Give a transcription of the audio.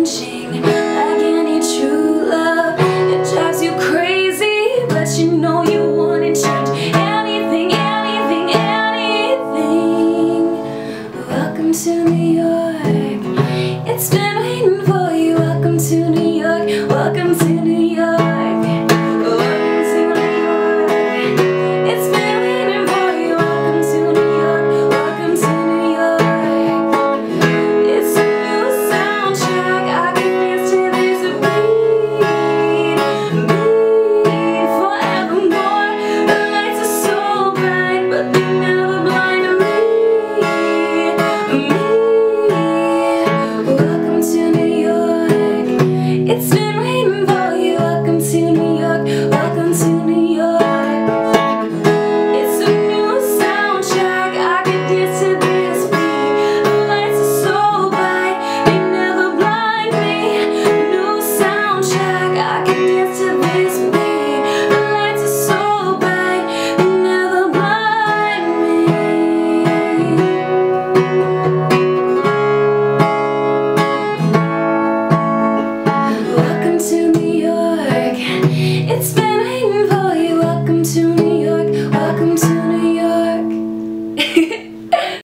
changing. Like any true love. It drives you crazy But you know you wouldn't change Anything, anything, anything. Welcome to New York. It's been